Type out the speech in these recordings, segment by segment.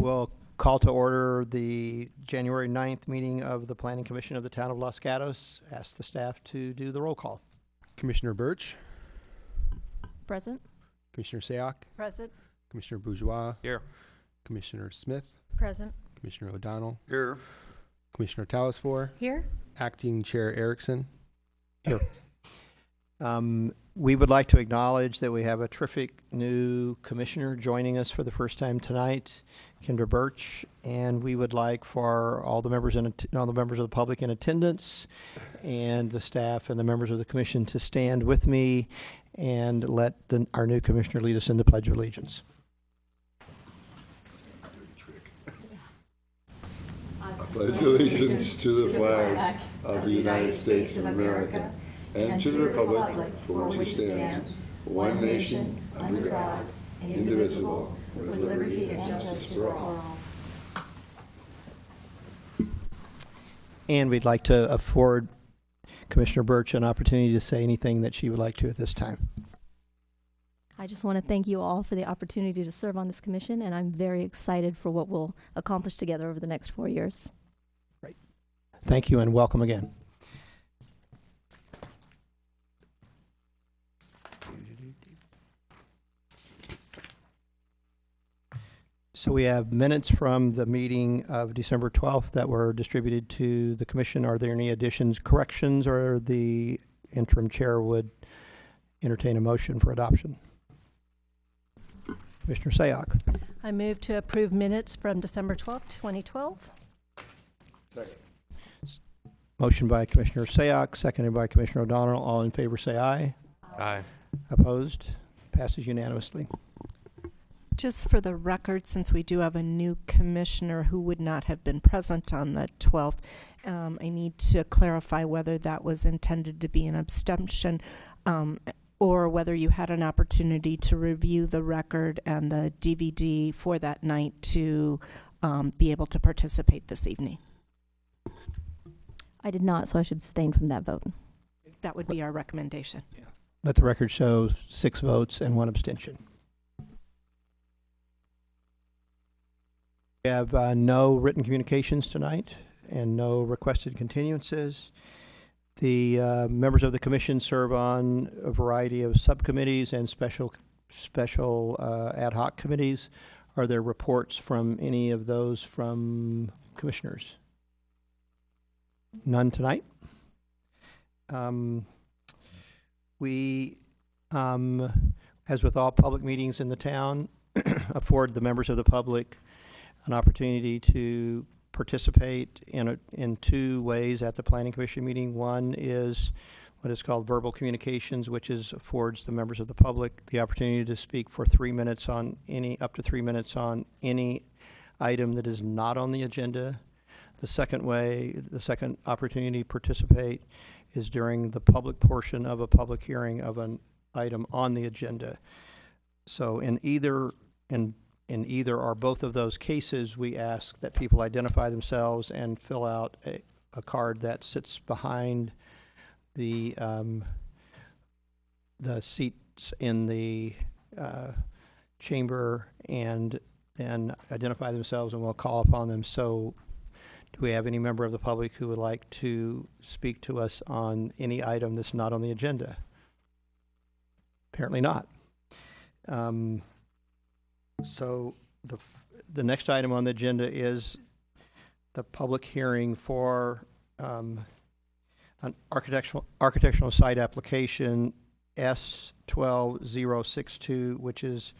So we'll call to order the January 9th meeting of the Planning Commission of the Town of Los Gatos. Ask the staff to do the roll call. Commissioner Burch, Present. Commissioner Sayoc, Present. Commissioner Bourgeois, Here. Commissioner Smith, Present. Commissioner O'Donnell, Here. Commissioner Talesfore, Here. Acting Chair Erekson. Um, We would like to acknowledge that we have a terrific new commissioner joining us for the first time tonight, Kendra Burch, and we would like for all the members in, all the members of the public in attendance and the staff and the members of the commission to stand with me and let the, our new commissioner lead us in the Pledge of Allegiance. I pledge allegiance to the flag of the United States of America and to the republic for which it stands, one nation, under God, indivisible, with liberty and justice for all. And we'd like to afford Commissioner Burch an opportunity to say anything that she would like to at this time. I just want to thank you all for the opportunity to serve on this commission, and I'm very excited for what we'll accomplish together over the next four years. Great. Thank you and welcome again. So we have minutes from the meeting of December 12th that were distributed to the commission. Are there any additions, corrections, or the interim chair would entertain a motion for adoption? Commissioner Sayoc. I move to approve minutes from December 12th, 2012. Second. Motion by Commissioner Sayoc, seconded by Commissioner O'Donnell. All in favor, say aye. Aye. Opposed? Passes unanimously. Just for the record, since we do have a new commissioner who would not have been present on the 12th, um, I need to clarify whether that was intended to be an abstention um, or whether you had an opportunity to review the record and the DVD for that night to um, be able to participate this evening. I did not, so I should abstain from that vote. That would be our recommendation. Let the record show six votes and one abstention. We have uh, no written communications tonight and no requested continuances. The uh, members of the commission serve on a variety of subcommittees and special, special uh, ad hoc committees. Are there reports from any of those from commissioners? None tonight? Um, we, um, as with all public meetings in the town, afford the members of the public an opportunity to participate in a, in two ways at the planning commission meeting. One is what is called verbal communications, which is affords the members of the public the opportunity to speak for three minutes on any, up to three minutes on any item that is not on the agenda. The second way, the second opportunity to participate is during the public portion of a public hearing of an item on the agenda. So in either, in, in either or both of those cases, we ask that people identify themselves and fill out a, a card that sits behind the, um, the seats in the, uh, chamber and then identify themselves and we'll call upon them. So do we have any member of the public who would like to speak to us on any item that's not on the agenda? Apparently not. Um, So the, the next item on the agenda is the public hearing for um, an architectural, architectural site application S twelve zero six two, which is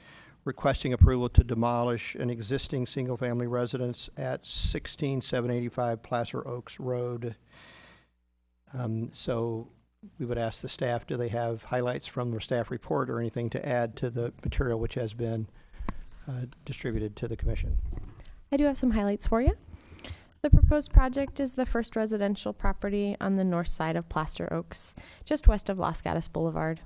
requesting approval to demolish an existing single-family residence at sixteen seven eighty-five Placer Oaks Road. Um, so we would ask the staff, do they have highlights from their staff report or anything to add to the material which has been uh, distributed to the commission? I do have some highlights for you. The proposed project is the first residential property on the north side of Placer Oaks, just west of Los Gatos Boulevard.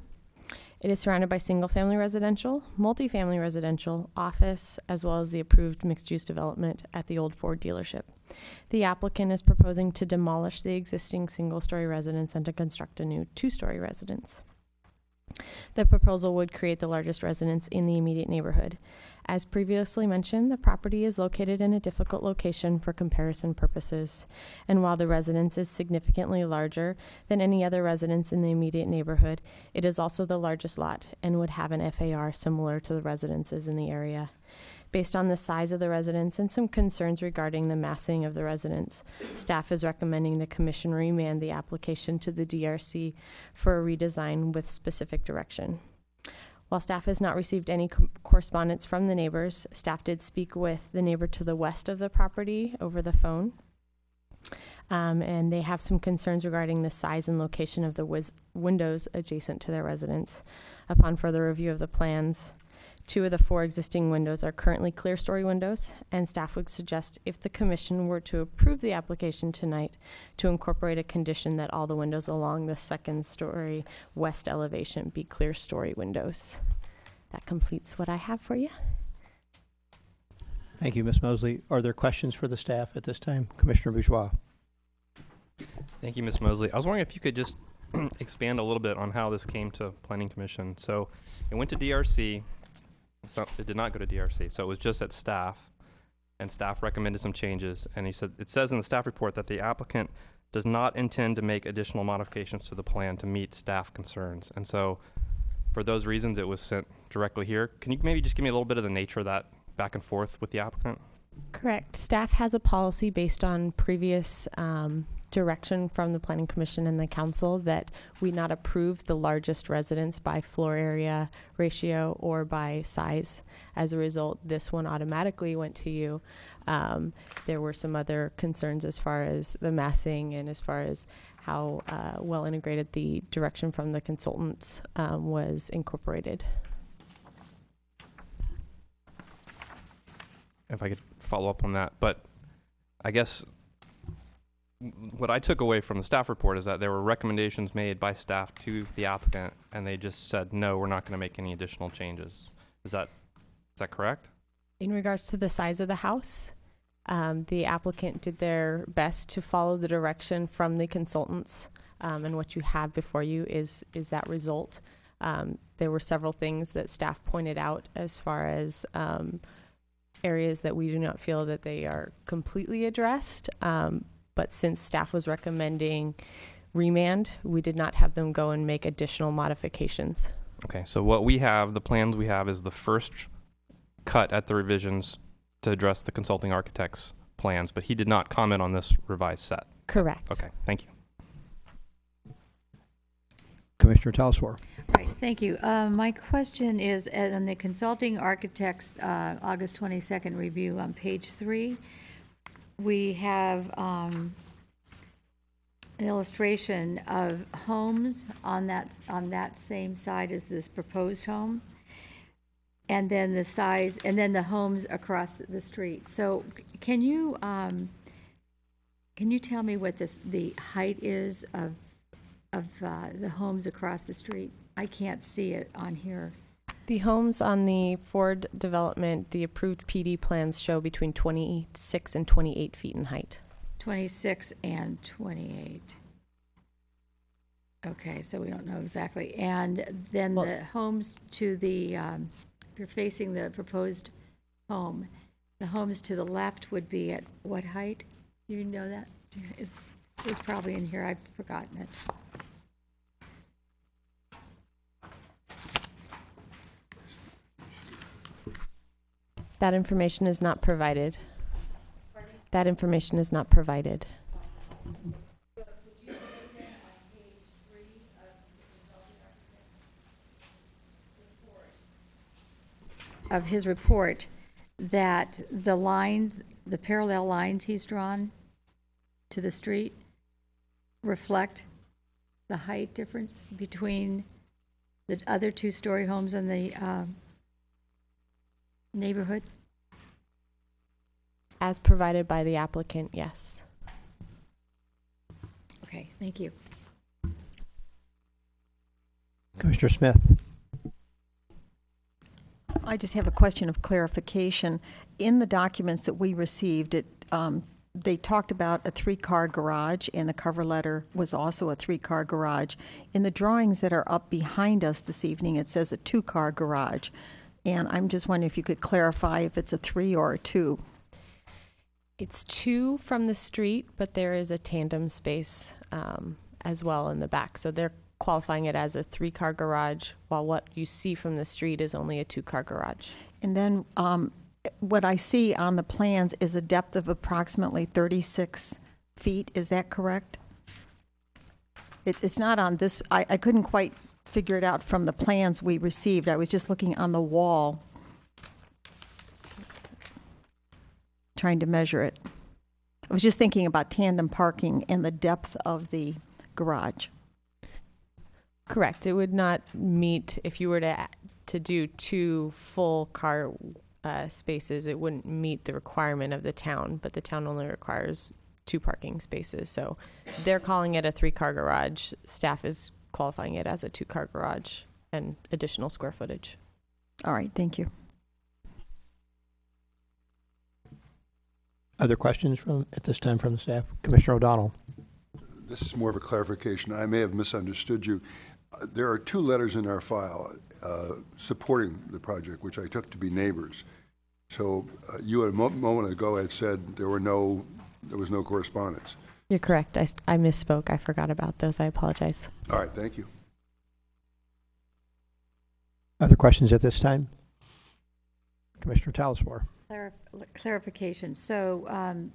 It is surrounded by single-family residential, multifamily residential, office, as well as the approved mixed-use development at the old Ford dealership. The applicant is proposing to demolish the existing single-story residence and to construct a new two-story residence. The proposal would create the largest residence in the immediate neighborhood. As previously mentioned, the property is located in a difficult location for comparison purposes. And while the residence is significantly larger than any other residence in the immediate neighborhood, it is also the largest lot and would have an FAR similar to the residences in the area. Based on the size of the residence and some concerns regarding the massing of the residence, staff is recommending the commission remand the application to the DRC for a redesign with specific direction. While staff has not received any com- correspondence from the neighbors, staff did speak with the neighbor to the west of the property over the phone. Um, and they have some concerns regarding the size and location of the windows adjacent to their residence. Upon further review of the plans, two of the four existing windows are currently clerestory windows, and staff would suggest if the commission were to approve the application tonight, to incorporate a condition that all the windows along the second story west elevation be clerestory windows. That completes what I have for you. Thank you, Ms. Mosley. Are there questions for the staff at this time? Commissioner Bourgeois? Thank you, Ms. Mosley. I was wondering if you could just expand a little bit on how this came to Planning Commission. So it went to DRC. So it did not go to DRC. So it was just at staff, and staff recommended some changes. And he said it says in the staff report that the applicant does not intend to make additional modifications to the plan to meet staff concerns. And so, for those reasons, it was sent directly here. Can you maybe just give me a little bit of the nature of that back and forth with the applicant? Correct. Staff has a policy based on previous um, direction from the Planning Commission and the Council that we not approve the largest residence by floor area ratio or by size. As a result, this one automatically went to you. Um, there were some other concerns as far as the massing and as far as how uh, well integrated the direction from the consultants um, was incorporated. if I could follow up on that. But I guess what I took away from the staff report is that there were recommendations made by staff to the applicant, and they just said, no, we're not going to make any additional changes. Is that is that correct? In regards to the size of the house, um, the applicant did their best to follow the direction from the consultants, um, and what you have before you is is that result. Um, there were several things that staff pointed out as far as um, areas that we do not feel that they are completely addressed. Um, but since staff was recommending remand, we did not have them go and make additional modifications. Okay, so what we have, the plans we have, is the first cut at the revisions to address the consulting architect's plans, but he did not comment on this revised set. Correct. Okay, thank you. Commissioner Talesfore? Right, thank you. Uh, My question is, uh, on the consulting architect's uh, August 22nd review on page three, we have um, an illustration of homes on that, on that same side as this proposed home, and then the size, and then the homes across the street. So can you, um, can you tell me what this, the height is of, of uh, the homes across the street? I can't see it on here. The homes on the Ford development, the approved PD plans show between 26 and 28 feet in height. 26 and 28. Okay, so we don't know exactly. And then Well- the homes to the, um, if you're facing the proposed home, the homes to the left would be at what height? Do you know that? It's, it's probably in here, I've forgotten it. That information is not provided. That information is not provided. Of his report, that the lines, the parallel lines he's drawn to the street reflect the height difference between the other two-story homes in the um, neighborhood? As provided by the applicant, yes. Okay, thank you. Commissioner Smith? I just have a question of clarification. In the documents that we received, it, um, they talked about a three-car garage, and the cover letter was also a three-car garage. In the drawings that are up behind us this evening, it says a two-car garage. And I'm just wondering if you could clarify if it's a three or a two. It's two from the street, but there is a tandem space um, as well in the back. So they're qualifying it as a three-car garage, while what you see from the street is only a two-car garage. And then um, what I see on the plans is a depth of approximately 36 feet. Is that correct? It- It's not on this, I I couldn't quite figure it out from the plans we received. I was just looking on the wall, trying to measure it. I was just thinking about tandem parking and the depth of the garage. Correct. It would not meet if you were to to do two full car uh, spaces. It wouldn't meet the requirement of the town, but the town only requires two parking spaces. So they're calling it a three-car garage. Staff is qualifying it as a two-car garage and additional square footage. All right, thank you. Other questions from, at this time from the staff? Commissioner O'Donnell? This is more of a clarification. I may have misunderstood you. Uh, There are two letters in our file uh, supporting the project, which I took to be neighbors. So uh, you a mo- moment ago had said there were no, there was no correspondence. You're correct. I, I misspoke. I forgot about those. I apologize. All right, thank you. Other questions at this time? Commissioner Talesfore? Clarif- Clarification, so um,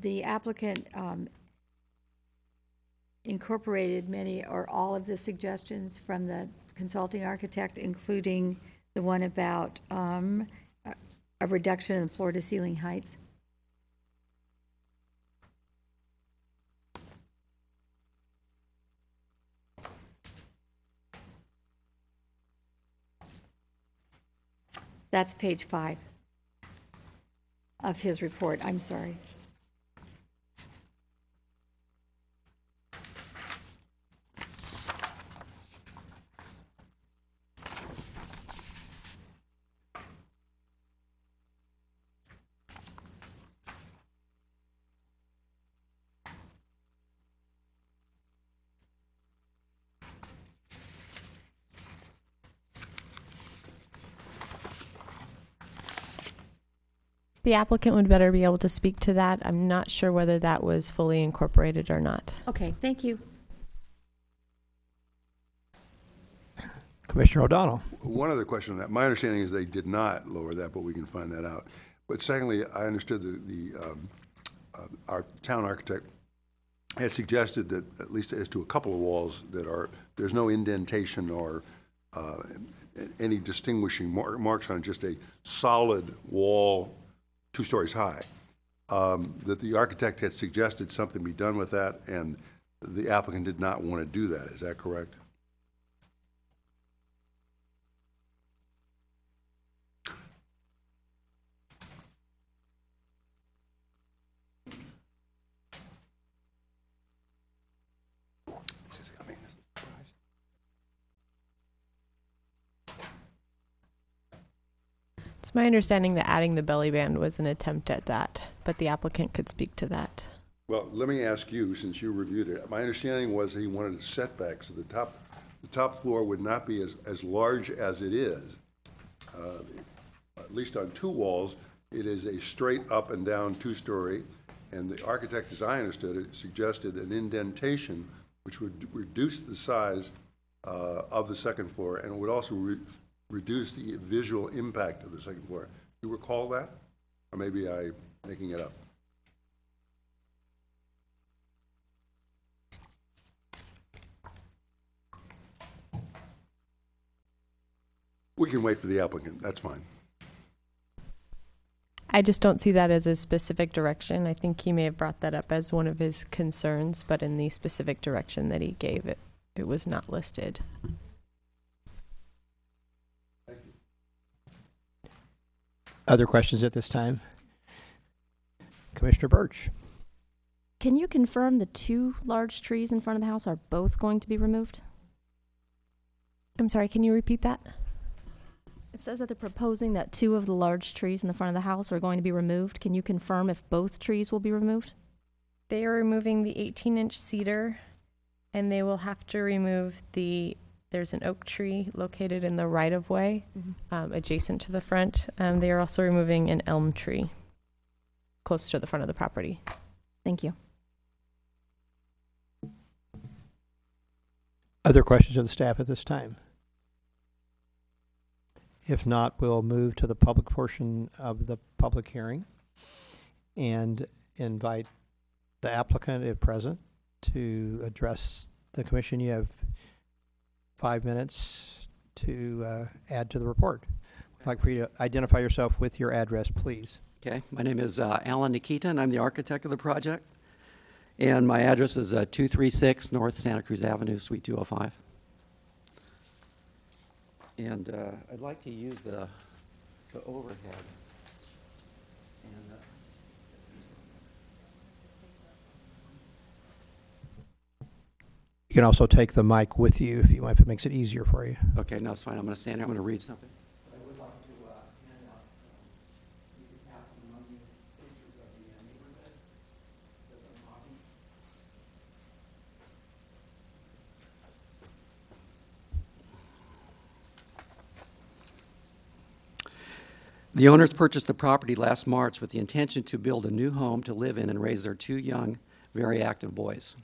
the applicant um, incorporated many or all of the suggestions from the consulting architect, including the one about um, a- a reduction in floor-to-ceiling heights? That's page five of his report, I'm sorry. The applicant would better be able to speak to that. I'm not sure whether that was fully incorporated or not. Okay, thank you. Commissioner O'Donnell? One other question on that. My understanding is they did not lower that, but we can find that out. But secondly, I understood the, the, um, uh, our town architect had suggested that, at least as to a couple of walls, that are, there's no indentation or uh, any distinguishing mar- marks on just a solid wall, two stories high. Um, That the architect had suggested something be done with that, and the applicant did not want to do that. Is that correct? It's my understanding that adding the belly band was an attempt at that, but the applicant could speak to that. Well, let me ask you, since you reviewed it, my understanding was he wanted a setback, so the top, the top floor would not be as, as large as it is. Uh, At least on two walls, it is a straight up and down two-story, and the architect, as I understood it, suggested an indentation which would reduce the size uh, of the second floor, and would also re- reduce the visual impact of the second floor. Do you recall that? Or maybe I'm making it up? We can wait for the applicant, that's fine. I just don't see that as a specific direction. I think he may have brought that up as one of his concerns, but in the specific direction that he gave it, it was not listed. Other questions at this time? Commissioner Burch? Can you confirm the two large trees in front of the house are both going to be removed? I'm sorry, can you repeat that? It says that they're proposing that two of the large trees in the front of the house are going to be removed. Can you confirm if both trees will be removed? They are removing the 18 inch cedar and they will have to remove the There's an oak tree located in the right of way Mhm. um, adjacent to the front. Um, they are also removing an elm tree close to the front of the property. Thank you. Other questions of the staff at this time? If not, we'll move to the public portion of the public hearing and invite the applicant, if present, to address the commission. You have five minutes to uh, add to the report. I'd like for you to identify yourself with your address, please. Okay, my name is uh, Alan Nikita, and I'm the architect of the project. And my address is uh, 236 North Santa Cruz Avenue, Suite 205. And uh, I'd like to use the the overhead. You can also take the mic with you if you, if it makes it easier for you. Okay, no, it's fine, I'm going to stand here, I'm going to read something. But I would like to uh, hand out, um, Mrs. Hassan among you, pictures of the uh, neighborhood. As I'm. The owners purchased the property last March with the intention to build a new home to live in and raise their two young, very active boys.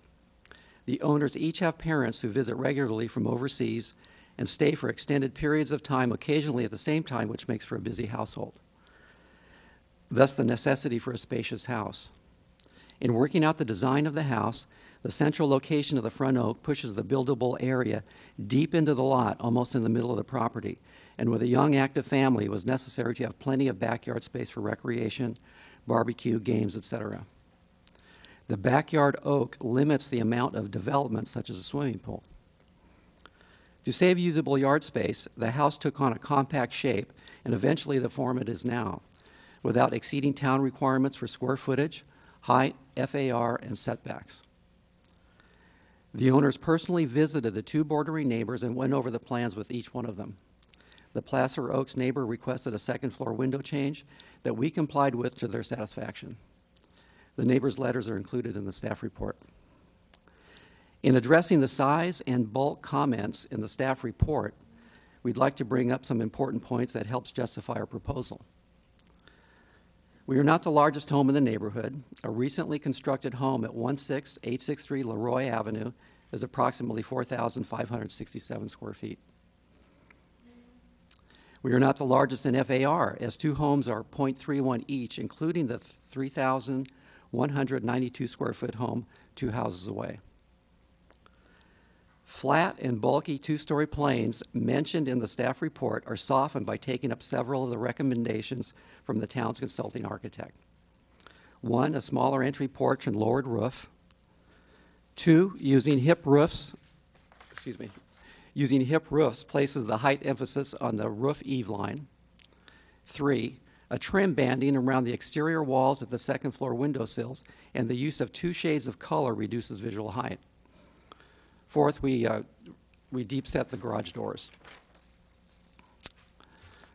The owners each have parents who visit regularly from overseas and stay for extended periods of time, occasionally at the same time, which makes for a busy household. Thus, the necessity for a spacious house. In working out the design of the house, the central location of the front oak pushes the buildable area deep into the lot, almost in the middle of the property. And with a young, active family, it was necessary to have plenty of backyard space for recreation, barbecue, games, etc. The backyard oak limits the amount of development, such as a swimming pool. To save usable yard space, the house took on a compact shape and eventually the form it is now, without exceeding town requirements for square footage, height, FAR, and setbacks. The owners personally visited the two bordering neighbors and went over the plans with each one of them. The Placer Oaks neighbor requested a second floor window change that we complied with to their satisfaction. The neighbors' letters are included in the staff report. In addressing the size and bulk comments in the staff report, we'd like to bring up some important points that helps justify our proposal. We are not the largest home in the neighborhood. A recently constructed home at 16863 Leroy Avenue is approximately 4,567 square feet. We are not the largest in FAR, as two homes are .31 each, including the 3,192 square foot home two houses away. Flat and bulky two-story planes mentioned in the staff report are softened by taking up several of the recommendations from the town's consulting architect. One, a smaller entry porch and lowered roof. Two, using hip roofs, excuse me, using hip roofs places the height emphasis on the roof eave line. Three, a trim banding around the exterior walls at the second floor windowsills, and the use of two shades of color reduces visual height. Fourth, we, uh, we deep set the garage doors.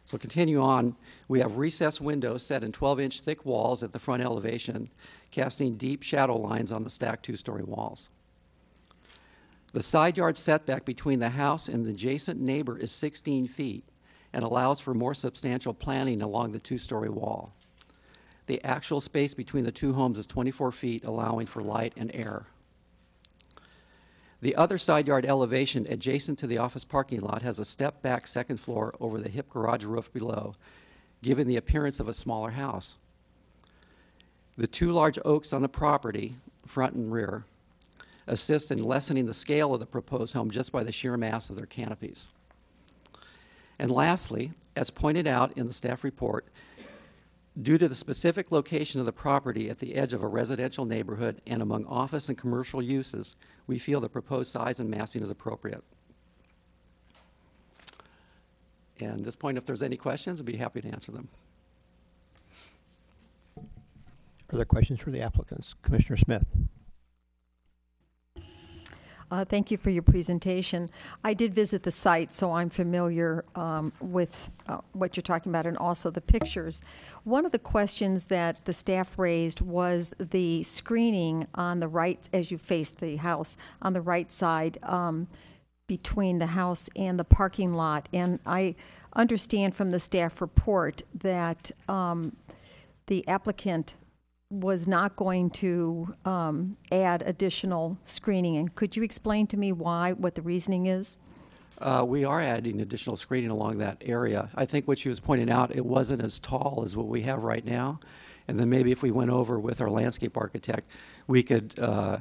So continue on, we have recessed windows set in 12-inch thick walls at the front elevation, casting deep shadow lines on the stacked two-story walls. The side yard setback between the house and the adjacent neighbor is 16 feet and allows for more substantial planning along the two-story wall. The actual space between the two homes is 24 feet, allowing for light and air. The other side yard elevation adjacent to the office parking lot has a step-back second floor over the hip garage roof below, giving the appearance of a smaller house. The two large oaks on the property, front and rear, assist in lessening the scale of the proposed home just by the sheer mass of their canopies. And lastly, as pointed out in the staff report, due to the specific location of the property at the edge of a residential neighborhood and among office and commercial uses, we feel the proposed size and massing is appropriate. And at this point, if there's any questions, I'd be happy to answer them. Are there questions for the applicants? Commissioner Smith? Uh, Thank you for your presentation. I did visit the site, so I'm familiar um, with uh, what you're talking about and also the pictures. One of the questions that the staff raised was the screening on the right, as you face the house, on the right side. Um, between the house and the parking lot. And I understand from the staff report that um, the applicant was not going to um, add additional screening. And could you explain to me why, what the reasoning is? Uh, we are adding additional screening along that area. I think what she was pointing out, it wasn't as tall as what we have right now. And then maybe if we went over with our landscape architect, we could, uh,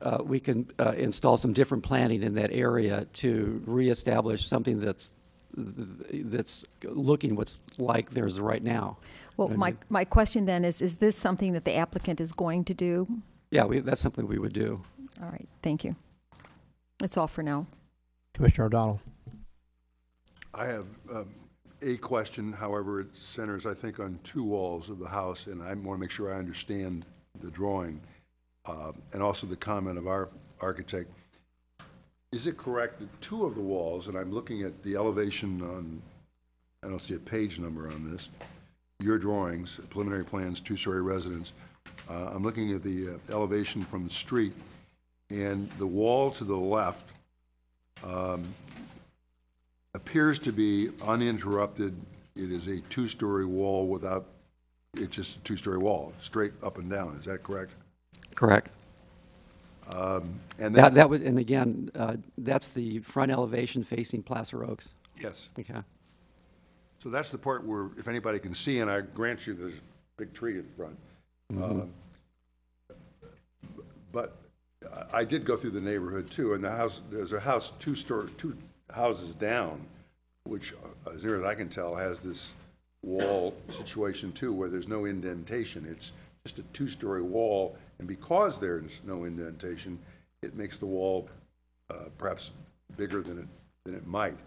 uh, we can uh, install some different planting in that area to reestablish something that's, that's looking what's like there's right now. Well, I my, mean- my question then is, is this something that the applicant is going to do? Yeah, we, that's something we would do. All right, thank you. That's all for now. Commissioner O'Donnell. I have um, a question, however, it centers, I think, on two walls of the house, and I want to make sure I understand the drawing, uh, and also the comment of our architect. Is it correct that two of the walls, and I'm looking at the elevation on, I don't see a page number on this, your drawings, preliminary plans, two-story residence, uh, I'm looking at the uh, elevation from the street, and the wall to the left um, appears to be uninterrupted. It is a two-story wall without, it's just a two-story wall, straight up and down. Is that correct? Correct. Um, And That, that, that would, and again, uh, that's the front elevation facing Placer Oaks. yes. Okay. So that's the part where, if anybody can see, and I grant you there's a big tree in front. Um, But I- I did go through the neighborhood too, and the house, there's a house two story, two houses down, which, uh, as near as I can tell, has this wall situation too, where there's no indentation. It's just a two-story wall, and because there's no indentation, it makes the wall uh, perhaps bigger than it, than it might.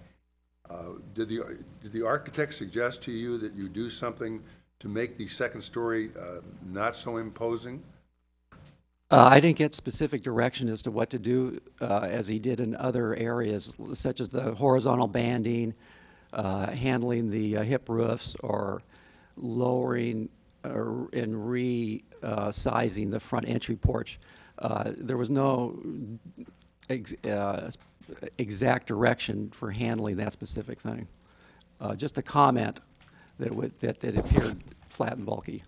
Uh, Did the, did the architect suggest to you that you do something to make the second story uh, not so imposing? Uh, I didn't get specific direction as to what to do, uh, as he did in other areas, such as the horizontal banding, uh, handling the uh, hip roofs, or lowering uh, and resizing the front entry porch. Uh, There was no ex- uh, exact direction for handling that specific thing. Uh, Just a comment that would, that it appeared flat and bulky.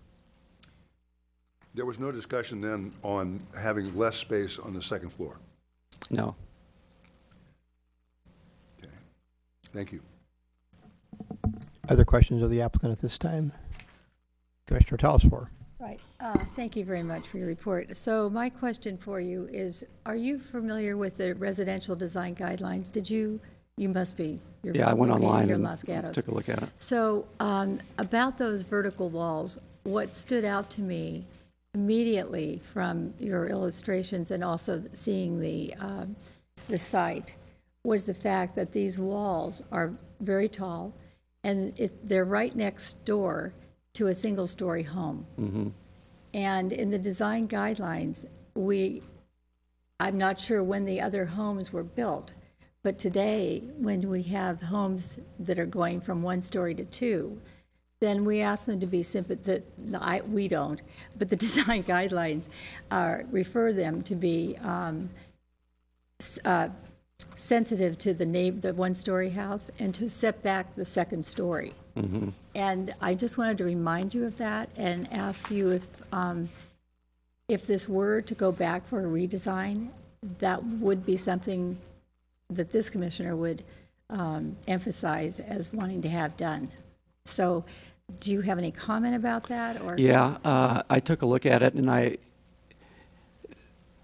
There was no discussion then on having less space on the second floor. No. Okay. Thank you. Other questions of the applicant at this time? Commissioner Talesfore. Right. Uh, Thank you very much for your report. So my question for you is, are you familiar with the residential design guidelines? Did you, you must be. You're Yeah, I went located online here in and Los Gatos. took a look at it. So um, about those vertical walls, what stood out to me immediately from your illustrations and also seeing the, um, the site was the fact that these walls are very tall and it, they're right next door to a single-story home. And in the design guidelines, we, I'm not sure when the other homes were built, but today, when we have homes that are going from one story to two, then we ask them to be I, we don't, but the design guidelines are, refer them to be, um, uh, sensitive to the the one-story house and to set back the second story. And I just wanted to remind you of that and ask you if, um, if this were to go back for a redesign, that would be something that this commissioner would um, emphasize as wanting to have done. So do you have any comment about that, or? Yeah, uh, I took a look at it, and I,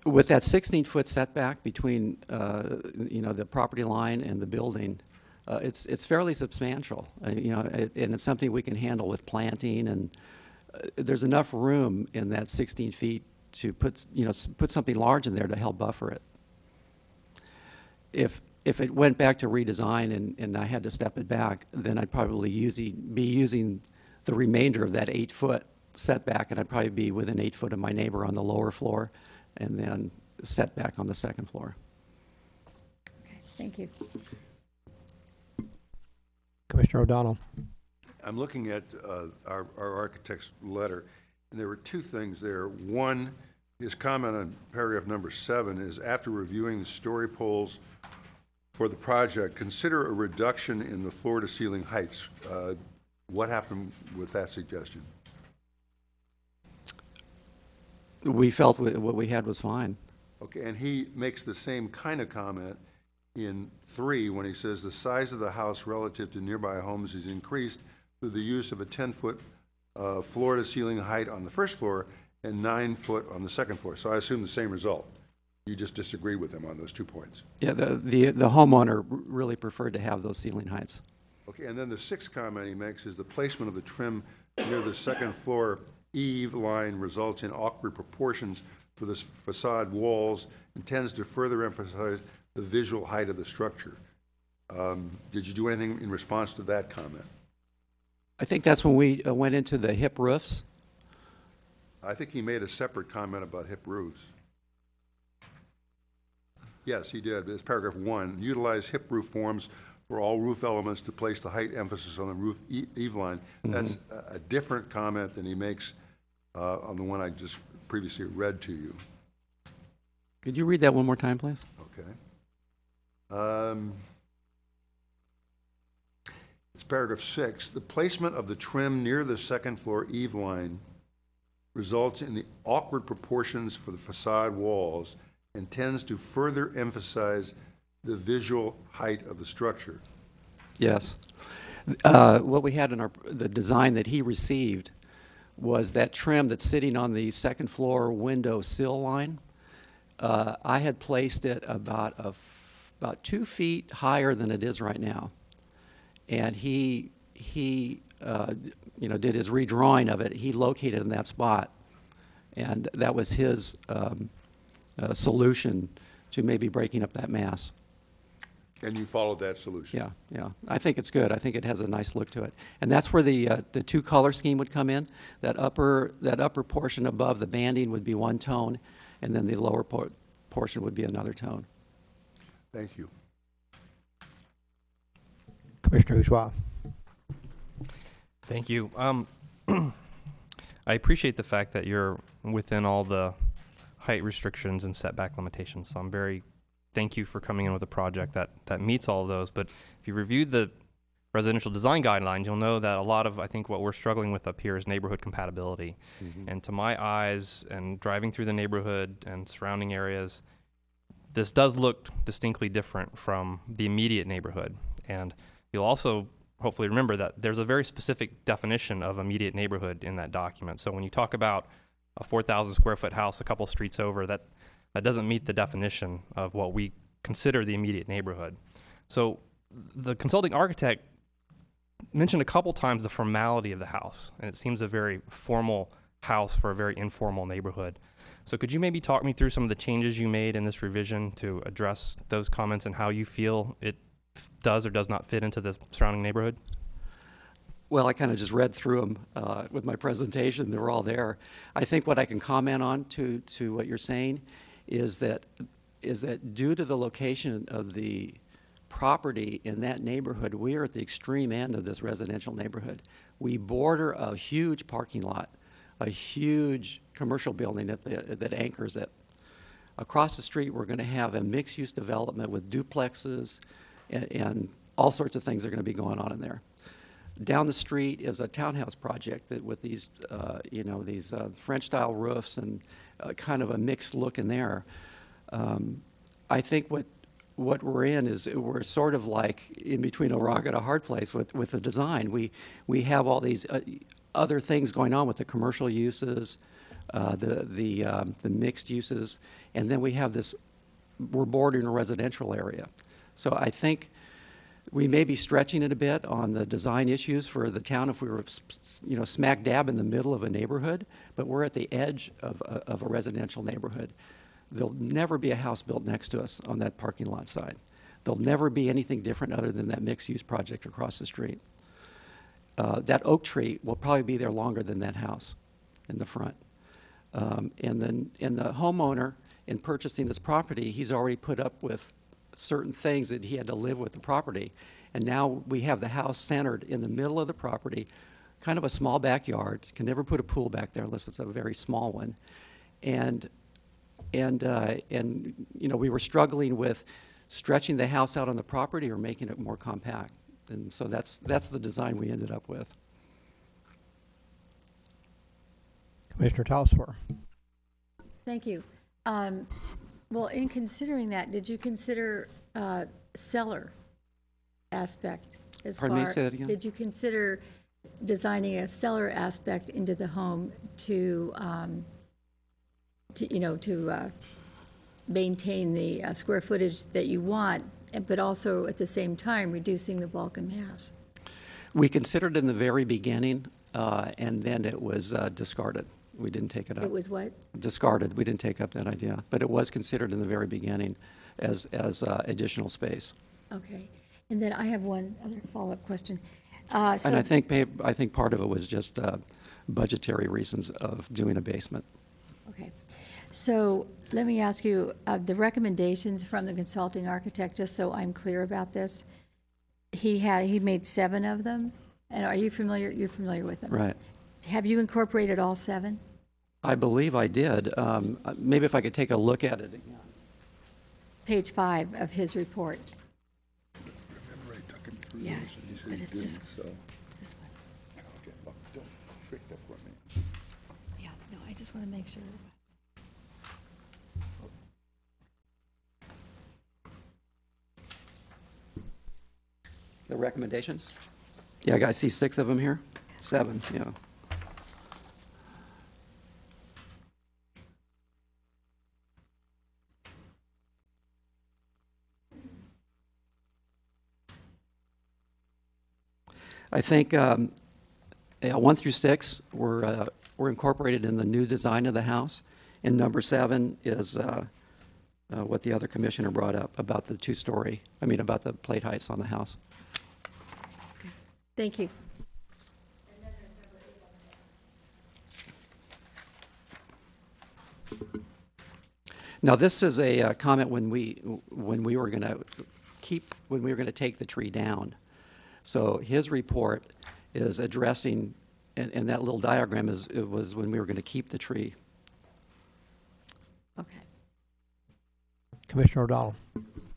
with that 16-foot setback between, uh, you know, the property line and the building, uh, it's, it's fairly substantial, uh, you know, it- and it's something we can handle with planting, and there's enough room in that 16 feet to put, you know, put something large in there to help buffer it. If, if it went back to redesign and, and I had to step it back, then I'd probably using, be using the remainder of that eight-foot setback, and I'd probably be within eight foot of my neighbor on the lower floor, and then setback on the second floor. Okay, thank you. Commissioner O'Donnell. I'm looking at uh, our our architect's letter, and there were two things there. One, his comment on paragraph number seven is, after reviewing the story poles for the project, consider a reduction in the floor-to-ceiling heights. Uh, What happened with that suggestion? We felt wha- what we had was fine. Okay, and he makes the same kind of comment in three when he says the size of the house relative to nearby homes is increased through the use of a 10-foot uh, floor-to-ceiling height on the first floor and nine foot on the second floor. So I assume the same result. You just disagreed with them on those two points. Yeah, the, the the homeowner really preferred to have those ceiling heights. Okay, and then the sixth comment he makes is the placement of the trim near the second floor eave line results in awkward proportions for the facade walls and tends to further emphasize the visual height of the structure. Um, Did you do anything in response to that comment? I think that's when we uh, went into the hip roofs. I think he made a separate comment about hip roofs. Yes, he did. It's paragraph one. Utilize hip roof forms for all roof elements to place the height emphasis on the roof e- eave line. That's a, a different comment than he makes uh, on the one I just previously read to you. Could you read that one more time, please? Okay. Um, It's paragraph six. The placement of the trim near the second floor eave line results in the awkward proportions for the facade walls and tends to further emphasize the visual height of the structure. Yes. Uh, What we had in our, the design that he received was that trim that's sitting on the second floor window sill line. Uh, I had placed it about a, about two feet higher than it is right now. And he, he, uh, you know, did his redrawing of it. He located in that spot. And that was his um, uh, solution to maybe breaking up that mass. And you followed that solution? Yeah, yeah. I think it's good. I think it has a nice look to it. And that's where the, uh, the two color scheme would come in. That upper, that upper portion above the banding would be one tone, and then the lower por- portion would be another tone. Thank you. Commissioner Burch. Thank you. Um, I appreciate the fact that you're within all the height restrictions and setback limitations. So I'm very thank you for coming in with a project that that meets all of those. But if you reviewed the residential design guidelines, you'll know that a lot of I think what we're struggling with up here is neighborhood compatibility. And to my eyes, and driving through the neighborhood and surrounding areas, this does look distinctly different from the immediate neighborhood. And you'll also hopefully remember that there's a very specific definition of immediate neighborhood in that document. So when you talk about a 4,000 square foot house a couple streets over, that that doesn't meet the definition of what we consider the immediate neighborhood. So the consulting architect mentioned a couple times the formality of the house, and it seems a very formal house for a very informal neighborhood. So could you maybe talk me through some of the changes you made in this revision to address those comments and how you feel it does or does not fit into the surrounding neighborhood? Well, I kind of just read through them uh, with my presentation. They were all there. I think what I can comment on to, to what you're saying is that, is that due to the location of the property in that neighborhood, we are at the extreme end of this residential neighborhood. We border a huge parking lot, a huge commercial building that, the- that anchors it. Across the street, we're going to have a mixed-use development with duplexes and, and all sorts of things are going to be going on in there. Down the street is a townhouse project that with these, uh, you know, these uh, French-style roofs and uh, kind of a mixed look in there. Um, I think what, what we're in is we're sort of like in between a rock and a hard place with, with the design. We, we have all these uh, other things going on with the commercial uses, uh, the, the, um, the mixed uses, and then we have this, we're bordering a residential area. So I think we may be stretching it a bit on the design issues for the town if we were, you know, smack dab in the middle of a neighborhood, but we're at the edge of, a- of a residential neighborhood. There'll never be a house built next to us on that parking lot side. There'll never be anything different other than that mixed-use project across the street. Uh, That oak tree will probably be there longer than that house in the front. Um, And then, and the homeowner, in purchasing this property, he's already put up with certain things that he had to live with the property. And now we have the house centered in the middle of the property, kind of a small backyard, can never put a pool back there unless it's a very small one. And, and, uh, and, you know, we were struggling with stretching the house out on the property or making it more compact. And so that's, that's the design we ended up with. Commissioner Talesfore. Thank you. Um, Well, in considering that, did you consider uh, cellar aspect as far? Pardon me, say that again? Did you consider designing a cellar aspect into the home to, um, to, you know, to uh, maintain the uh, square footage that you want, and- but also at the same time reducing the bulk and mass? We considered in the very beginning, uh, and then it was uh, discarded. We didn't take it up. It was what? Discarded, we didn't take up that idea. But it was considered in the very beginning as, as uh, additional space. Okay. And then I have one other follow-up question. Uh, And I think, I think part of it was just uh, budgetary reasons of doing a basement. Okay. So let me ask you, uh, the recommendations from the consulting architect, just so I'm clear about this, he had, he made seven of them, and are you familiar, you're familiar with them? Right. Have you incorporated all seven? I believe I did. Um, Maybe if I could take a look at it again. Page five of his report. Remember I took him through Yeah, this and he said but he it's didn't, this- so. This one. Okay, look, don't freak that one man. Yeah, no, I just want to make sure. The recommendations? Yeah, I see six of them here. Seven, yeah. I think um, yeah, one through six were, uh, were incorporated in the new design of the house. And number seven is uh, uh, what the other commissioner brought up about the two-story, I mean, about the plate heights on the house. Okay. Thank you. Now, this is a uh, comment when we, when we were going to keep, when we were going to take the tree down. So his report is addressing, and, and that little diagram is, it was when we were going to keep the tree. Okay. Commissioner O'Donnell.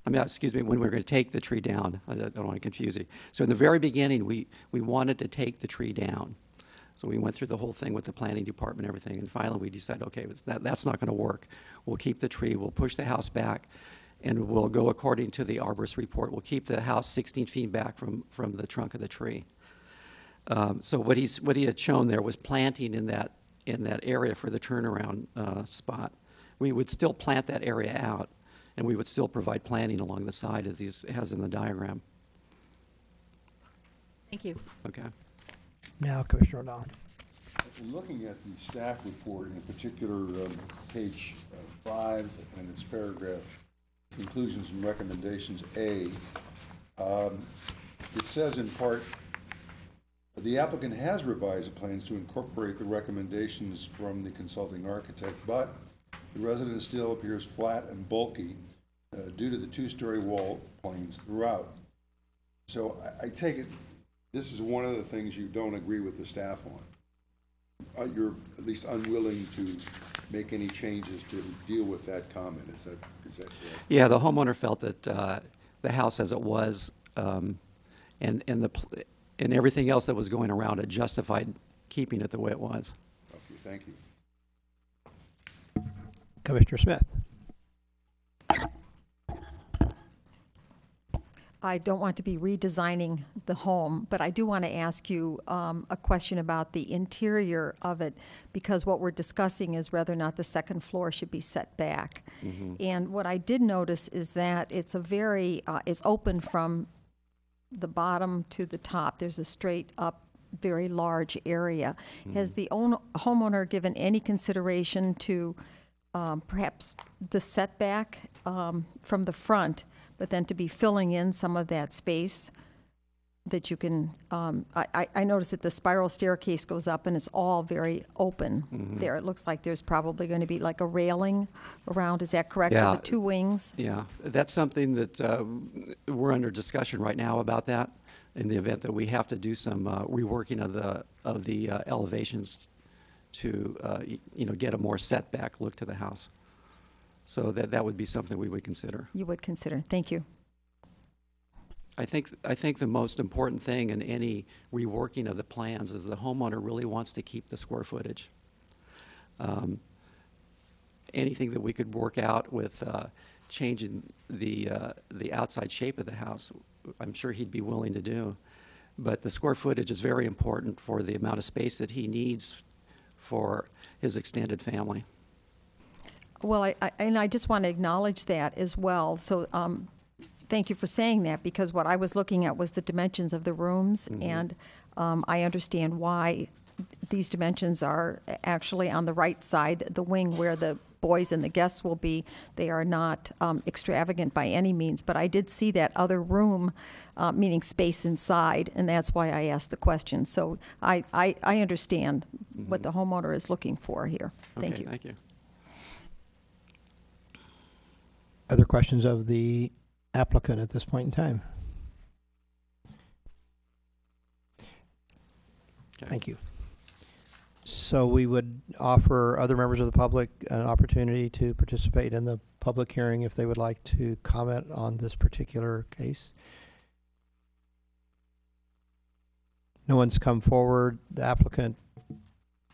I mean, excuse me, when we were going to take the tree down. I don't want to confuse you. So in the very beginning, we, we wanted to take the tree down. So we went through the whole thing with the planning department and everything, and finally we decided, okay, that, that's not going to work. We'll keep the tree, we'll push the house back, and we'll go according to the arborist report. We'll keep the house 16 feet back from, from the trunk of the tree. Um, So what he's, what he had shown there was planting in that, in that area for the turnaround uh, spot. We would still plant that area out, and we would still provide planting along the side as he has in the diagram. Thank you. Okay? Now, Commissioner O'Donnell. Looking at the staff report, in particular, um, page uh, five and its paragraph, conclusions and recommendations, A, um, it says in part, the applicant has revised the plans to incorporate the recommendations from the consulting architect, but the residence still appears flat and bulky uh, due to the two-story wall planes throughout. So I, I take it, this is one of the things you don't agree with the staff on. Uh, You're at least unwilling to make any changes to deal with that comment, is that, is that correct? Yeah, the homeowner felt that uh, the house as it was, um, and, and the, pl- and everything else that was going around it justified keeping it the way it was. Okay, thank you. Commissioner Smith. I don't want to be redesigning the home, but I do want to ask you um, a question about the interior of it, because what we're discussing is whether or not the second floor should be set back. And what I did notice is that it's a very, uh, it's open from the bottom to the top. There's a straight up, very large area. Has the own, homeowner given any consideration to um, perhaps the setback um, from the front, but then to be filling in some of that space that you can, um, I, I- I noticed that the spiral staircase goes up and it's all very open there. It looks like there's probably going to be like a railing around, is that correct? Yeah. the two wings? Yeah, that's something that uh, we're under discussion right now about that, in the event that we have to do some uh, reworking of the, of the uh, elevations to, uh, y- you know, get a more setback look to the house. So that, that would be something we would consider. You would consider. Thank you. I think, I think the most important thing in any reworking of the plans is the homeowner really wants to keep the square footage. Um, Anything that we could work out with uh, changing the, uh, the outside shape of the house, I'm sure he'd be willing to do. But the square footage is very important for the amount of space that he needs for his extended family. Well, I, I, and I just want to acknowledge that as well. So, um, thank you for saying that because what I was looking at was the dimensions of the rooms, Mhm. and um, I understand why these dimensions are actually on the right side, the wing where the boys and the guests will be. They are not um, extravagant by any means, but I did see that other room, uh, meaning space inside, and that's why I asked the question. So I, I, I understand what Mhm. the homeowner is looking for here. Thank you. Thank you. Other questions of the applicant at this point in time? Thank you. So we would offer other members of the public an opportunity to participate in the public hearing if they would like to comment on this particular case. No one's come forward. The applicant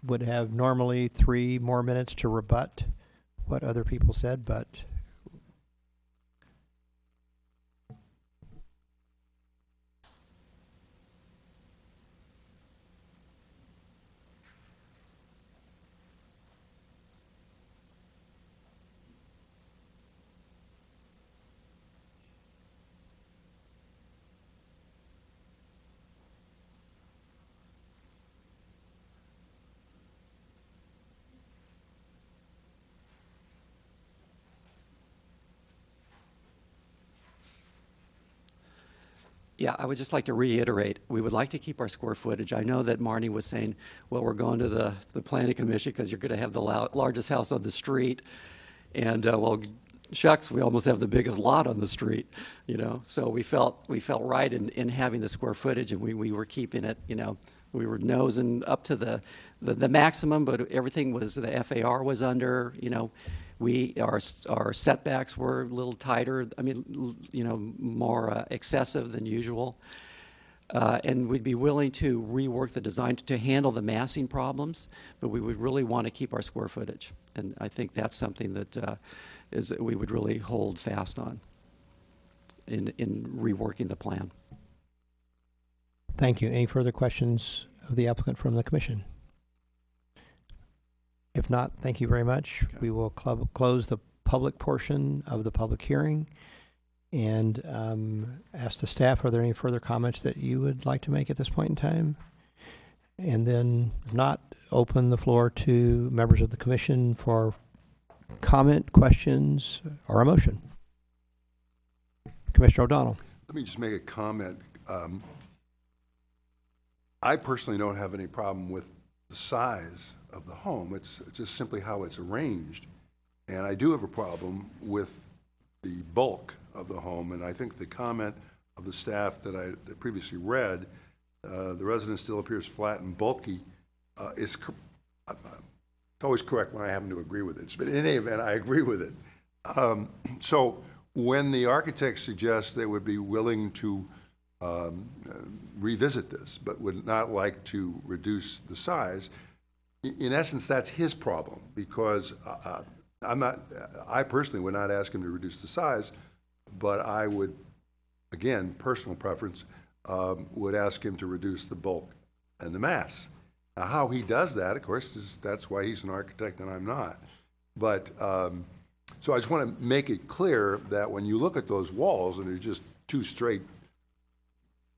would have normally three more minutes to rebut what other people said, but Yeah, I would just like to reiterate, we would like to keep our square footage. I know that Marnie was saying, well, we're going to the, the planning commission because you're going to have the largest house on the street. And, uh, well, shucks, we almost have the biggest lot on the street, you know? So we felt, we felt right in, in having the square footage and we, we were keeping it, you know, we were nosing up to the, the, the maximum, but everything was, the FAR was under, you know, we, our, our setbacks were a little tighter, I mean, you know, more uh, excessive than usual. Uh, And we'd be willing to rework the design to handle the massing problems, but we would really want to keep our square footage. And I think that's something that uh, is, that we would really hold fast on in, in reworking the plan. Thank you. Any further questions of the applicant from the commission? If not, thank you very much. Okay. We will club, close the public portion of the public hearing and um, ask the staff, are there any further comments that you would like to make at this point in time? And then, not, open the floor to members of the commission for comment, questions, or a motion. Commissioner O'Donnell. Let me just make a comment. Um, I personally don't have any problem with the size of the home. It's just simply how it's arranged. And I do have a problem with the bulk of the home, and I think the comment of the staff that I previously read, uh, the residence still appears flat and bulky, uh, is, I'm I'm always correct when I happen to agree with it, but in any event, I agree with it. Um, So when the architect suggests they would be willing to um, uh, revisit this, but would not like to reduce the size, in essence, that's his problem, because uh, uh, I'm not, I personally would not ask him to reduce the size, but I would, again, personal preference, um, would ask him to reduce the bulk and the mass. Now, how he does that, of course, is, that's why he's an architect and I'm not. But, um, so I just want to make it clear that when you look at those walls, and they're just two straight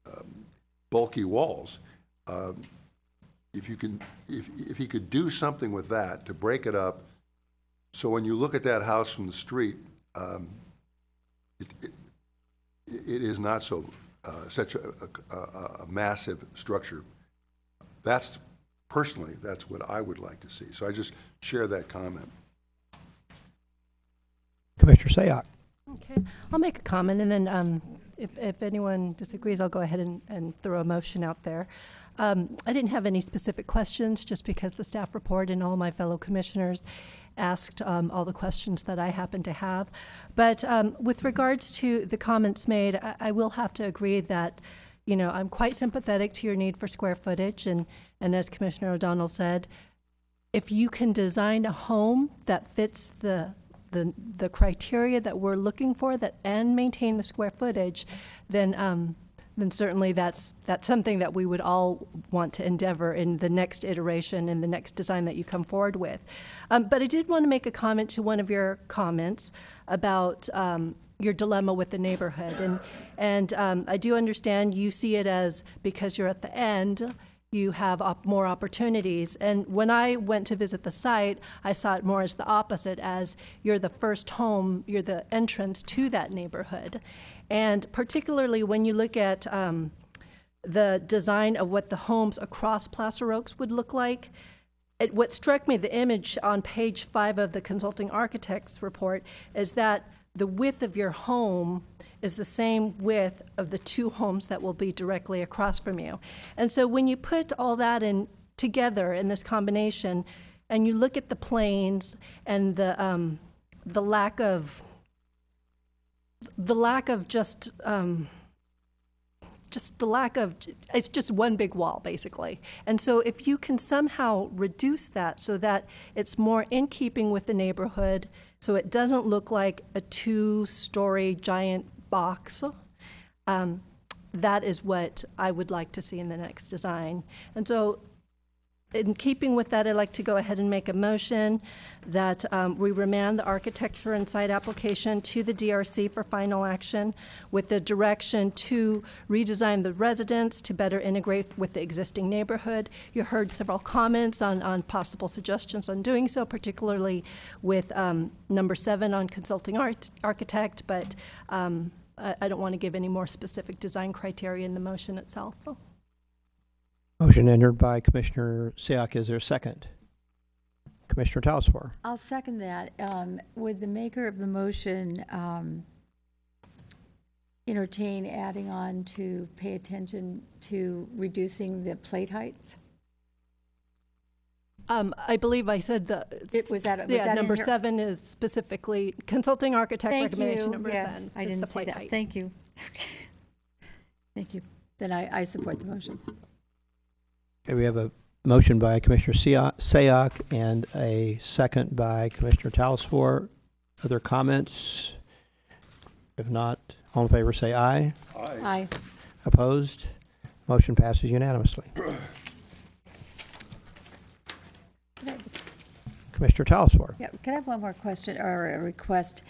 um, bulky walls, um, if you can, if, if he could do something with that to break it up, so when you look at that house from the street, um, it, it, it is not so, uh, such a, a, a- a massive structure. That's, personally, that's what I would like to see. So I just share that comment. Commissioner Sayoc. Okay, I'll make a comment, and then um, if, if anyone disagrees, I'll go ahead and, and throw a motion out there. Um, I didn't have any specific questions, just because the staff report and all my fellow commissioners asked um, all the questions that I happen to have. But um, with regards to the comments made, I, I will have to agree that, you know, I'm quite sympathetic to your need for square footage, and, and as Commissioner O'Donnell said, if you can design a home that fits the the the criteria that we're looking for that and maintain the square footage, then um, then certainly that's that's something that we would all want to endeavor in the next iteration in the next design that you come forward with. Um, but I did want to make a comment to one of your comments about um, your dilemma with the neighborhood, and and um, I do understand you see it as because you're at the end you have op- more opportunities. And when I went to visit the site, I saw it more as the opposite, as you're the first home, you're the entrance to that neighborhood. And particularly when you look at um, the design of what the homes across Placer Oaks would look like, it, what struck me, the image on page five of the consulting architect's report, is that the width of your home is the same width of the two homes that will be directly across from you. And so when you put all that in together in this combination, and you look at the planes and the um, the lack of the lack of just um, just the lack of it's just one big wall basically and so if you can somehow reduce that so that it's more in keeping with the neighborhood so it doesn't look like a two story giant box. Um, that is what i would like to see in the next design. And so in keeping with that, I'd like to go ahead and make a motion that um, we remand the architecture and site application to the DRC for final action with the direction to redesign the residence to better integrate with the existing neighborhood. You heard several comments on, on possible suggestions on doing so, particularly with um, number seven on consulting art, architect, but um, I, I don't want to give any more specific design criteria in the motion itself. Motion entered by Commissioner Sayoc. Is there a second? Commissioner Talesfore. I'll second that. Um, Would the maker of the motion um, entertain adding on to pay attention to reducing the plate heights? Um, I believe I said the. It- was that- was Yeah, that in number here? seven is specifically consulting architect Thank recommendation you. number Yes, seven. I is didn't the see plate that. height. Thank you. Thank you. Then I, I support the motion. Okay, we have a motion by Commissioner Sia- Sayoc and a second by Commissioner Talesfore. Other comments? If not, all in favor say aye. Aye. Opposed? Motion passes unanimously. Commissioner Talesfore. Yeah, could I have one more question or a request?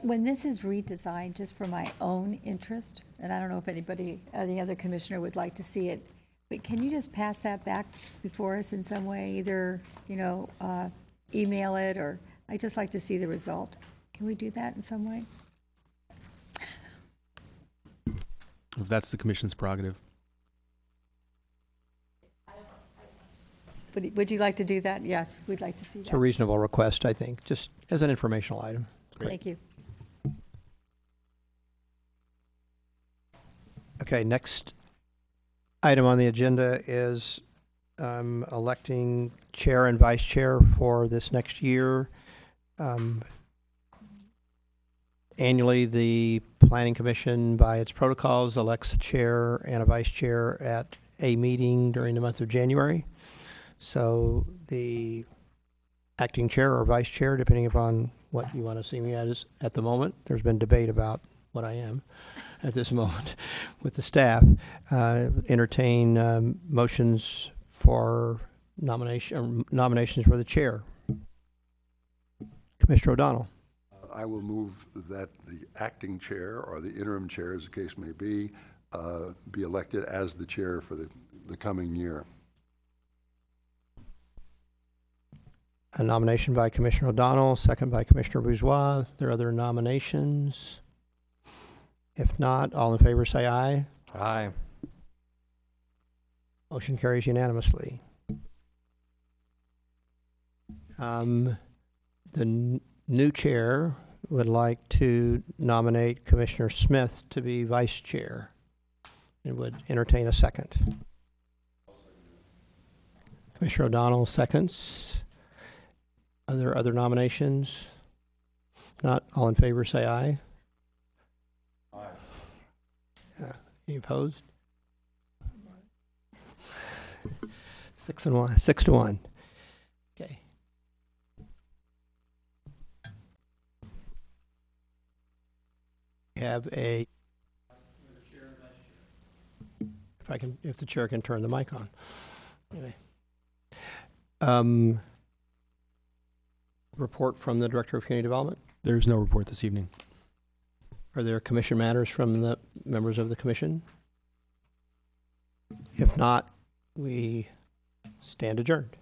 When this is redesigned, just for my own interest, and I don't know if anybody, any other commissioner would like to see it, but can you just pass that back before us in some way? Either, you know, uh, email it, or I'd just like to see the result. Can we do that in some way? If that's the commission's prerogative. Would, would you like to do that? Yes, we'd like to see It's a that. reasonable request, I think, just as an informational item. Thank you. Okay, next item on the agenda is um, electing chair and vice chair for this next year. Um, Annually, the planning commission, by its protocols, elects a chair and a vice chair at a meeting during the month of January. So the acting chair or vice chair, depending upon what you want to see me as at the moment, there's been debate about what I am at this moment with the staff, uh, entertain um, motions for nomination, or nominations for the chair. Commissioner O'Donnell. I will move that the acting chair, or the interim chair, as the case may be, uh, be elected as the chair for the, the coming year. A nomination by Commissioner O'Donnell, second by Commissioner Burch. There are other nominations? If not, all in favor say aye. Aye. Motion carries unanimously. Um, the n- new chair would like to nominate Commissioner Smith to be vice chair and would entertain a second. Commissioner O'Donnell seconds. Are there other nominations? Not, all in favor, say aye. Aye. Any opposed? Six and one, six to one. Okay. We Have a, if I can, if the chair can turn the mic on. Anyway. Um, report from the Director of Community Development. There's no report this evening. Are there commission matters from the members of the commission? If not, we stand adjourned.